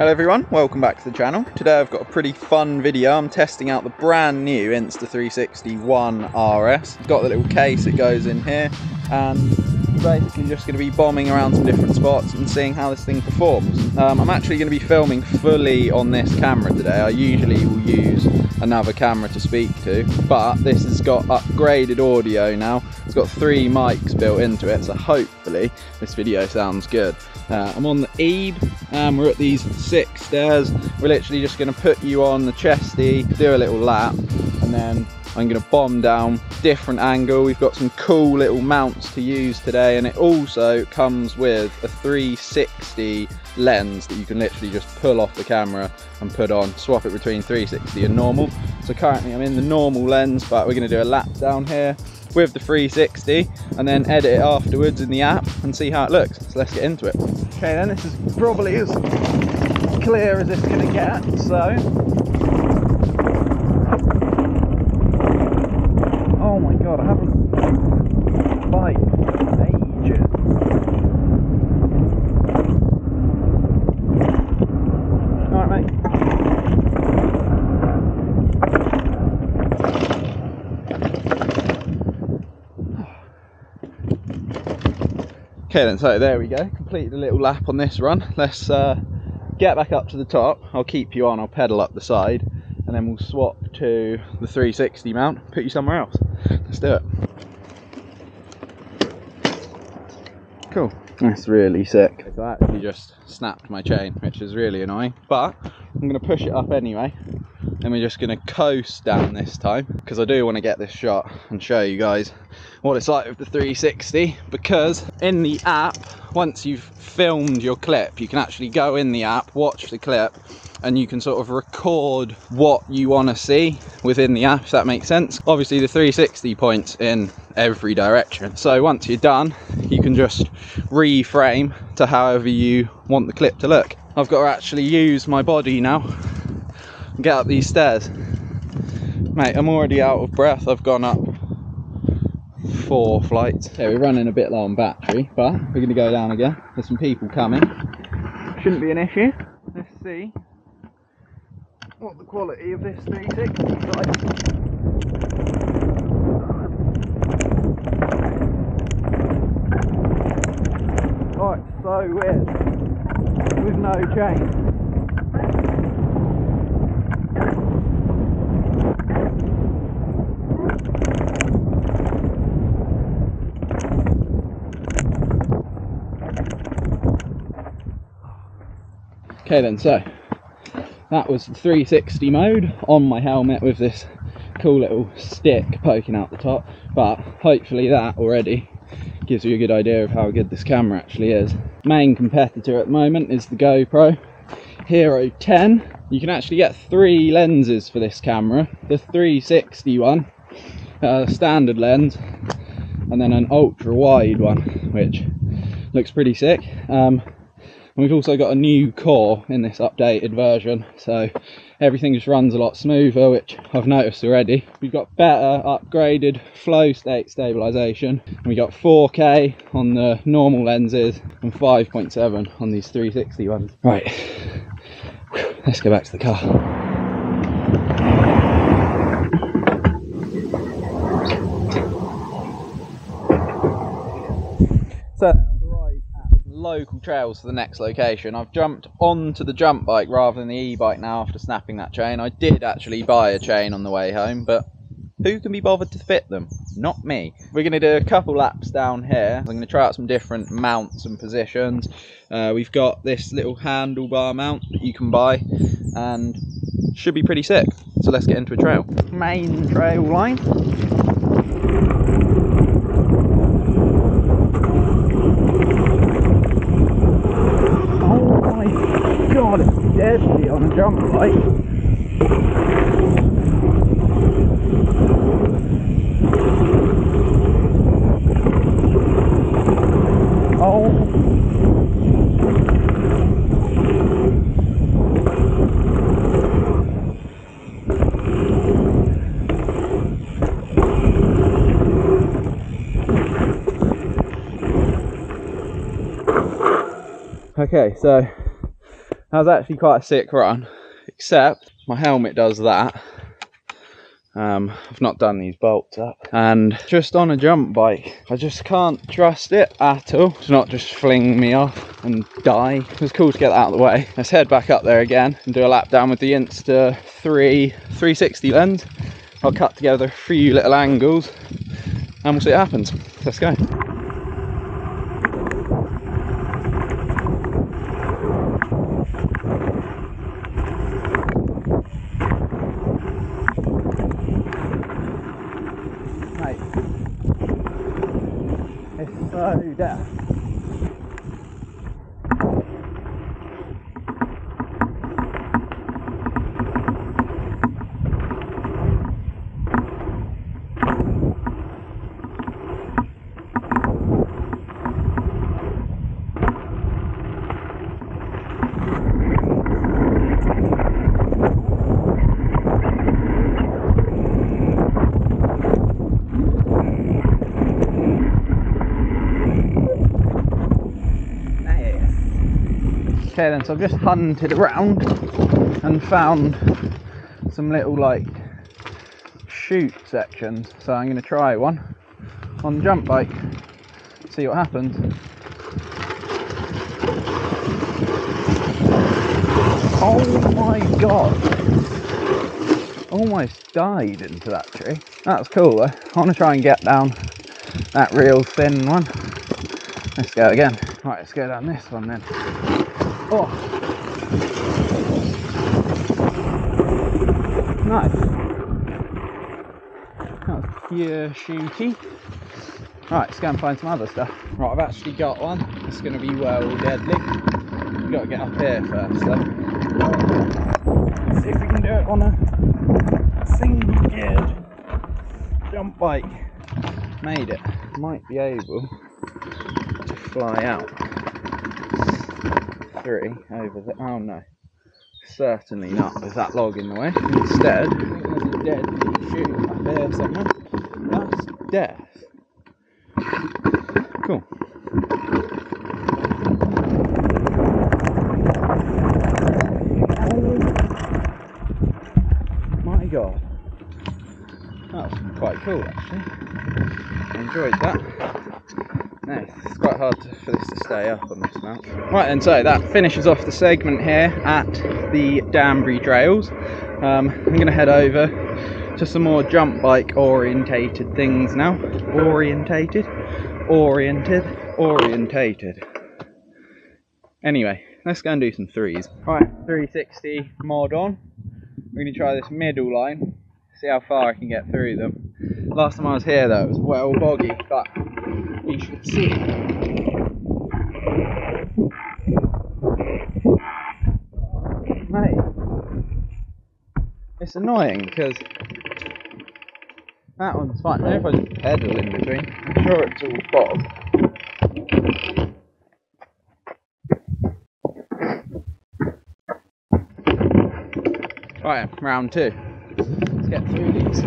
Hello everyone, welcome back to the channel. Today I've got a pretty fun video. I'm testing out the brand new Insta360 One RS. It's got the little case that goes in here and basically just going to be bombing around some different spots and seeing how this thing performs. Um, I'm actually going to be filming fully on this camera today. I usually will use another camera to speak to, but this has got upgraded audio now. It's got three mics built into it, so hopefully this video sounds good. Uh, I'm on the Ebe, and we're at these six stairs. We're literally just going to put you on the chesty, do a little lap, and then I'm going to bomb down different angle. We've got some cool little mounts to use today, and it also comes with a 360 lens that you can literally just pull off the camera and put on, swap it between 360 and normal. So currently I'm in the normal lens, but we're going to do a lap down here with the 360 and then edit it afterwards in the app and see how it looks. So let's get into it. Okay then, this is probably as clear as it's going to get, so. Oh my god, I haven't biked in ages. Alright mate. Okay then, so there we go. Completed a little lap on this run. Let's uh, get back up to the top. I'll keep you on, I'll pedal up the side, and then we'll swap to the 360 mount, put you somewhere else. Let's do it. Cool. That's really sick. So I actually just snapped my chain, which is really annoying, but I'm going to push it up anyway. And we're just going to coast down this time because I do want to get this shot and show you guys what it's like with the 360 because in the app once you've filmed your clip you can actually go in the app watch the clip and you can sort of record what you want to see within the app if that makes sense. Obviously the 360 points in every direction. So once you're done you can just reframe to however you want the clip to look. I've got to actually use my body now get up these stairs mate I'm already out of breath I've gone up four flights. Yeah, we're running a bit low on battery, but we're going to go down again. There's some people coming. Shouldn't be an issue. Let's see what the quality of this 360 is like. Oh, it's so weird. With no chain. Okay then, so that was the 360 mode on my helmet with this cool little stick poking out the top, but hopefully that already gives you a good idea of how good this camera actually is. Main competitor at the moment is the GoPro Hero 10. You can actually get three lenses for this camera. The 360 one, uh, standard lens, and then an ultra wide one, which looks pretty sick. Um, and we've also got a new core in this updated version, so everything just runs a lot smoother, which I've noticed already. We've got better upgraded Flowstate stabilization. We got 4K on the normal lenses and 5.7 on these 360 ones. Right, let's go back to the car. So local trails to the next location. I've jumped onto the jump bike rather than the e-bike now after snapping that chain. I did actually buy a chain on the way home, but who can be bothered to fit them? Not me. We're going to do a couple laps down here. I'm going to try out some different mounts and positions. Uh, we've got this little handlebar mount that you can buy and should be pretty sick. So let's get into a trail. Main trail line. god, it's deadly on a jump bike. Oh. Okay, so That was actually quite a sick run, except my helmet does that. Um, I've not done these bolts up. And just on a jump bike, I just can't trust it at all. To not just fling me off and die. It was cool to get that out of the way. Let's head back up there again and do a lap down with the Insta 3 360 lens. I'll cut together a few little angles and we'll see what happens. Let's go. Okay so I've just hunted around and found some little like chute sections. So I'm going to try one on the jump bike, see what happens. Oh my god! Almost died into that tree. That's cool though. I want to try and get down that real thin one. Let's go again. Right, let's go down this one then. Oh. Nice. That was pure shooty. Right, let's go and find some other stuff. Right, I've actually got one. It's going to be well deadly. We've got to get up here first. See if we can do it on a single geared jump bike. Made it. Might be able to fly out three over the. Oh no, certainly not with that log in the way. Instead, there's a dead up there somewhere. That's death. Cool. Oh my god. That was quite cool actually. I enjoyed that. Hard for this to stay up on this mount. Right then, so that finishes off the segment here at the Danbury Trails. Um, I'm going to head over to some more jump bike orientated things now. Orientated? Oriented? Orientated. Anyway, let's go and do some threes. Right, 360 mod on. We're going to try this middle line, see how far I can get through them. Last time I was here though, it was well boggy, but you should see. Mate, it's annoying because that one's fine. Maybe if I just pedal in between, I'm sure it's all bog. Right, round two. Let's get through these.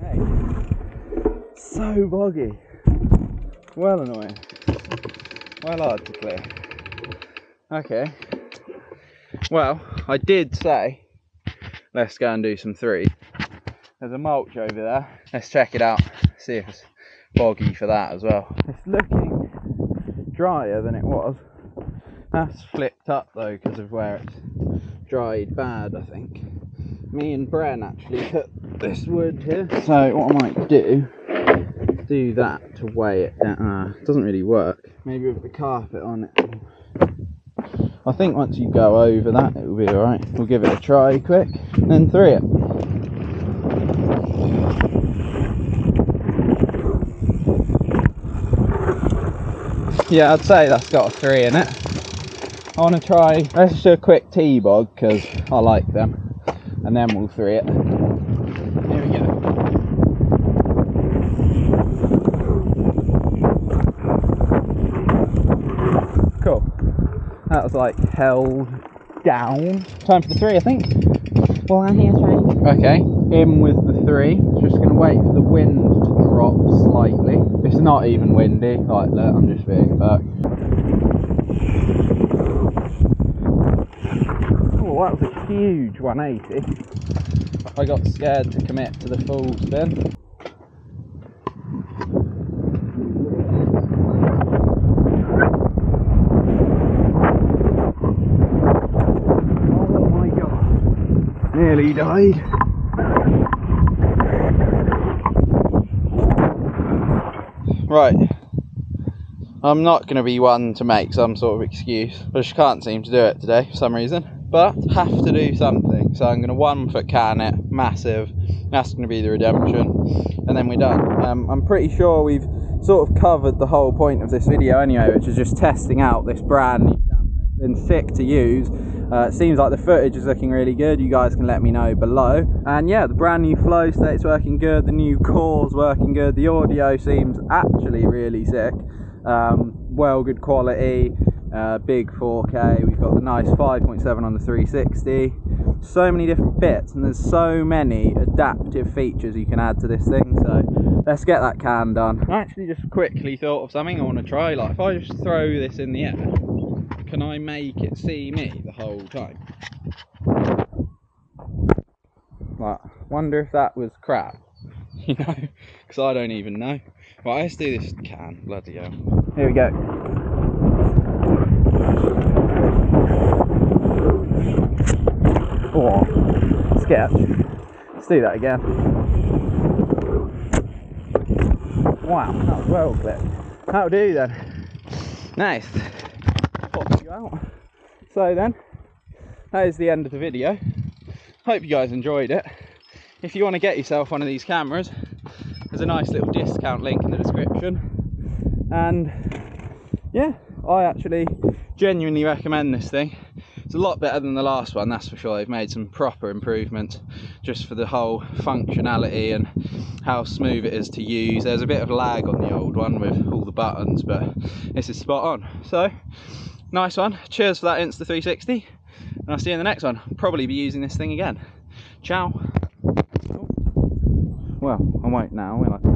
Hey, so boggy. Well annoying. Well hard to clear. Okay. Well, I did say let's go and do some three. There's a mulch over there. Let's check it out. See if it's boggy for that as well. It's looking drier than it was. That's flipped up though because of where it's dried bad, I think. Me and Bren actually put this wood here. So what I might do, do that to weigh it down. Uh, it doesn't really work. Maybe with the carpet on it. I think once you go over that, it will be alright. We'll give it a try quick, and then three it. Yeah, I'd say that's got a three in it. I want to try, let's just do a quick T-bog because I like them. And then we'll three it. Here we go. Cool. That was like held down. Time for the three, I think. Well, I'm here trying. Okay, in with the three. Just gonna wait for the wind to drop slightly. It's not even windy, like look, I'm just being fuck. Oh, that was a huge 180. I got scared to commit to the full spin. Oh my god. Nearly died. Right. I'm not going to be one to make some sort of excuse. I just can't seem to do it today for some reason. But have to do something. So I'm going to one foot can it, massive. That's going to be the redemption. And then we're done. Um, I'm pretty sure we've sort of covered the whole point of this video anyway, which is just testing out this brand new camera. It's been sick to use. Uh, it seems like the footage is looking really good. You guys can let me know below. And yeah, the brand new Flowstate's working good. The new core's working good. The audio seems actually really sick. Um, well good quality, uh, big 4K. We've got the nice 5.7 on the 360. So many different bits, and there's so many adaptive features you can add to this thing. So let's get that can done. I actually just quickly thought of something I want to try. Like if I just throw this in the air can I make it see me the whole time? Like, wonder if that was crap, you know, because I don't even know. Right, let's do this can, bloody hell. Here we go. Oh, sketch. Let's do that again. Wow, that was well clipped. That'll do then. Nice out. So then, that is the end of the video. Hope you guys enjoyed it. If you want to get yourself one of these cameras, there's a nice little discount link in the description. And yeah, I actually genuinely recommend this thing. It's a lot better than the last one, that's for sure. They've made some proper improvements just for the whole functionality and how smooth it is to use. There's a bit of lag on the old one with all the buttons, but this is spot on. So nice one. Cheers for that Insta360. And I'll see you in the next one. Probably be using this thing again. Ciao. Oh. Well, I won't now?